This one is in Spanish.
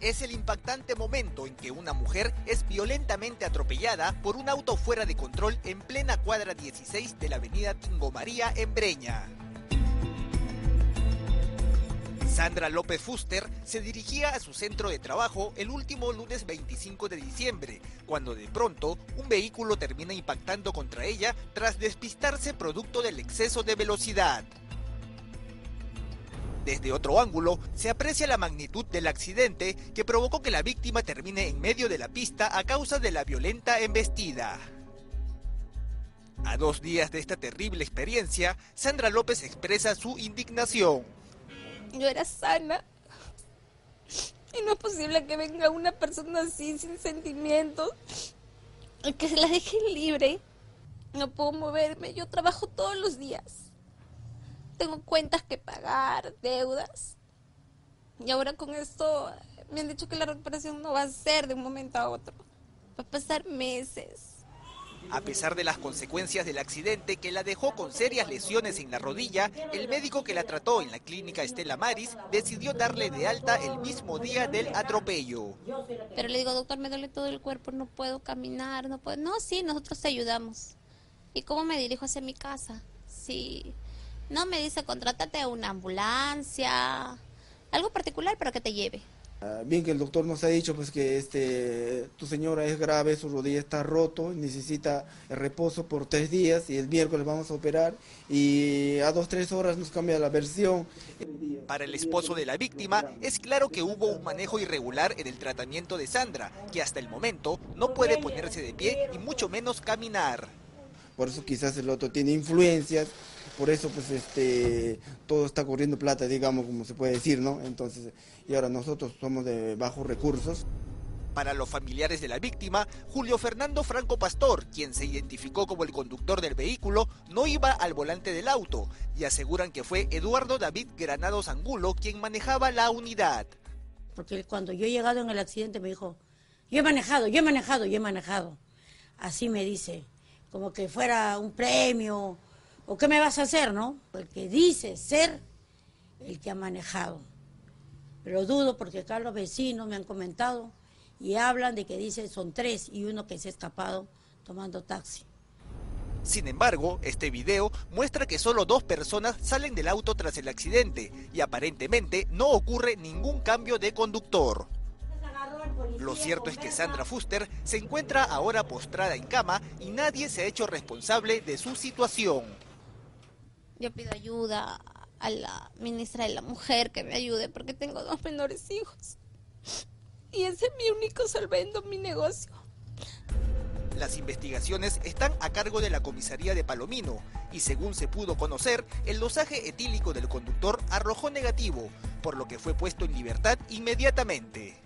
es el impactante momento en que una mujer es violentamente atropellada por un auto fuera de control en plena cuadra 16 de la avenida Tingo María en Breña. Sandra López Fuster se dirigía a su centro de trabajo el último lunes 25 de diciembre, cuando de pronto un vehículo termina impactando contra ella tras despistarse producto del exceso de velocidad. Desde otro ángulo se aprecia la magnitud del accidente que provocó que la víctima termine en medio de la pista a causa de la violenta embestida. A dos días de esta terrible experiencia, Sandra López expresa su indignación. Yo era sana. Y no es posible que venga una persona así, sin sentimientos, que se la deje libre. No puedo moverme, yo trabajo todos los días. Tengo cuentas que pagar, deudas. Y ahora con esto me han dicho que la recuperación no va a ser de un momento a otro. Va a pasar meses. A pesar de las consecuencias del accidente que la dejó con serias lesiones en la rodilla, el médico que la trató en la clínica Estela Maris decidió darle de alta el mismo día del atropello. Pero le digo, doctor, me duele todo el cuerpo, no puedo caminar, no puedo. No, sí, nosotros te ayudamos. ¿Y cómo me dirijo hacia mi casa? Sí. No, me dice, contrátate una ambulancia, algo particular para que te lleve. Ah, bien que el doctor nos ha dicho pues que este tu señora es grave, su rodilla está roto, necesita reposo por tres días y el miércoles vamos a operar y a dos tres horas nos cambia la versión. Para el esposo de la víctima es claro que hubo un manejo irregular en el tratamiento de Sandra, que hasta el momento no puede ponerse de pie y mucho menos caminar. Por eso quizás el otro tiene influencias por eso pues este todo está corriendo plata, digamos, como se puede decir, ¿no? Entonces, y ahora nosotros somos de bajos recursos. Para los familiares de la víctima, Julio Fernando Franco Pastor, quien se identificó como el conductor del vehículo, no iba al volante del auto y aseguran que fue Eduardo David Granados Angulo quien manejaba la unidad. Porque cuando yo he llegado en el accidente me dijo, yo he manejado, yo he manejado, yo he manejado. Así me dice, como que fuera un premio ¿O qué me vas a hacer, no? Porque dice ser el que ha manejado. Pero dudo porque acá los vecinos me han comentado y hablan de que dice son tres y uno que se ha escapado tomando taxi. Sin embargo, este video muestra que solo dos personas salen del auto tras el accidente y aparentemente no ocurre ningún cambio de conductor. Lo cierto es que Sandra Fuster se encuentra ahora postrada en cama y nadie se ha hecho responsable de su situación. Yo pido ayuda a la ministra de la Mujer que me ayude porque tengo dos menores hijos. Y ese es mi único solvendo, mi negocio. Las investigaciones están a cargo de la comisaría de Palomino y según se pudo conocer, el dosaje etílico del conductor arrojó negativo, por lo que fue puesto en libertad inmediatamente.